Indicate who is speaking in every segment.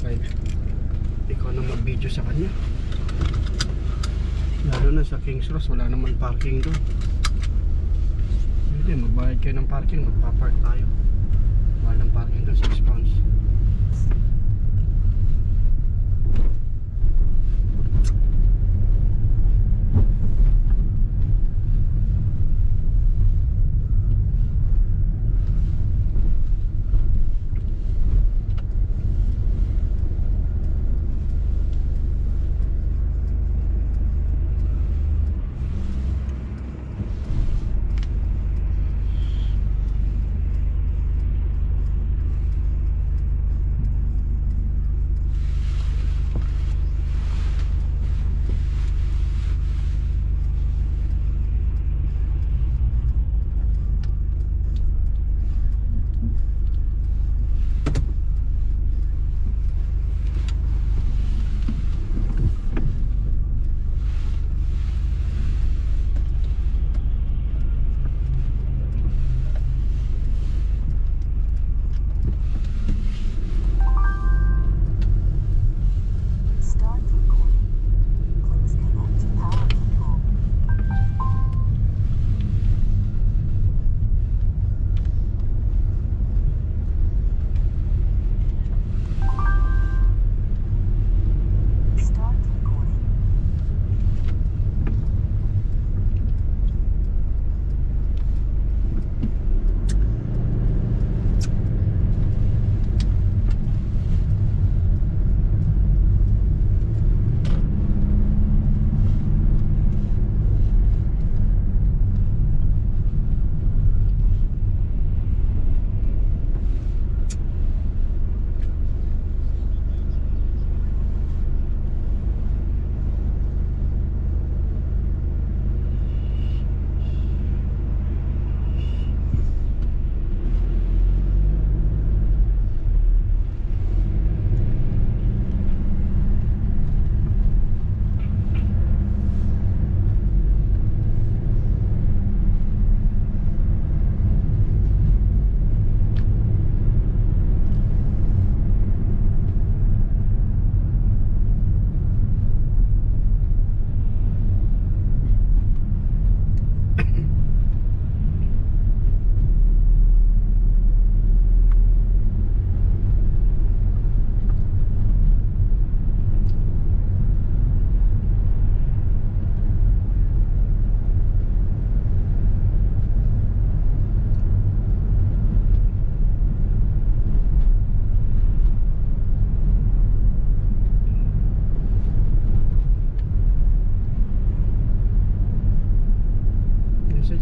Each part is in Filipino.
Speaker 1: 5 ikaw na mag-video sa kanya. Lalo na sa Kings Cross wala naman parking doon. Pwede magbayad kayo ng parking magpapark tayo. Mahal ng parking doon 6 pounds.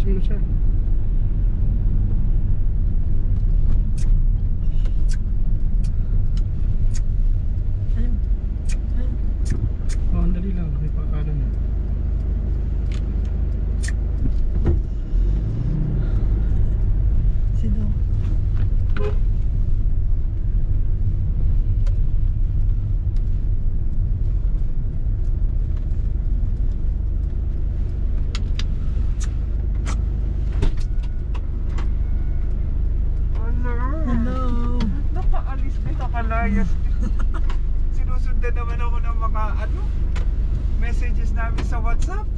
Speaker 1: Message mo na siya.
Speaker 2: Sinusundan naman ako ng mga ano, messages namin sa WhatsApp.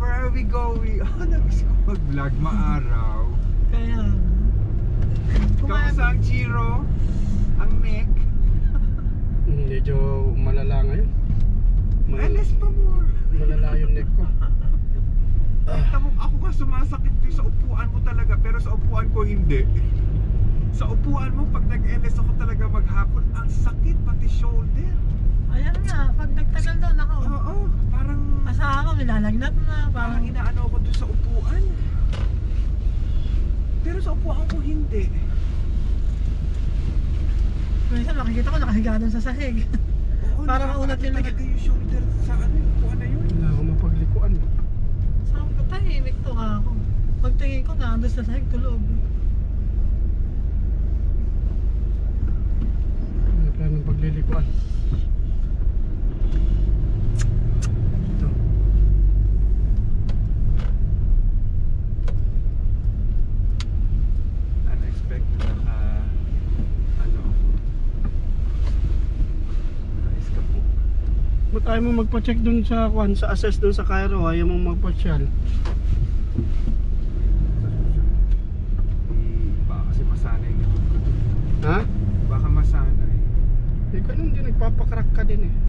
Speaker 2: Where are we going? Oh, nabis ko mag-vlog maaraw.
Speaker 3: Kaya.
Speaker 2: Kamusta ang Chiro? Ang neck?
Speaker 1: Hmm, Medyo malala ngayon. Malala,
Speaker 2: Alas pa more.
Speaker 1: malala yung neck ko.
Speaker 2: Kita mo, ako nga sumasakit din sa upuan mo talaga, pero sa upuan ko hindi. Sa upuan mo, pag nag-LS ako talaga maghapon, ang sakit, pati shoulder.
Speaker 3: Ayan nga, pag nagtagal doon ako.
Speaker 2: Oo, parang,
Speaker 3: Asawa ko, nilalagnat na.
Speaker 2: parang
Speaker 3: Parang
Speaker 2: inaano ako doon sa upuan. Pero sa upuan ko hindi.
Speaker 3: minsan makikita ko nakahiga doon sa sahig.
Speaker 2: Oo,
Speaker 3: Para maunat yung
Speaker 2: talaga yung shoulder sa ano, yung upuan na yun.
Speaker 1: Wala akong mapaglikuan.
Speaker 3: Sabi ko, tahimik to nga ako. Pagtingin ko, nandun sa sahig tulog.
Speaker 1: Paglilikuan. Ito.
Speaker 2: Unexpected naka, ano, nice ka po.
Speaker 1: Ba't ayaw mo magpa-check dun sa kwan, sa assess dun sa Cairo, ayaw mo magpa-check.
Speaker 2: Baka kasi masanay nito.
Speaker 1: Ha?
Speaker 2: Baka masanay.
Speaker 1: Eh, ganun din, nagpapakrack ka din eh.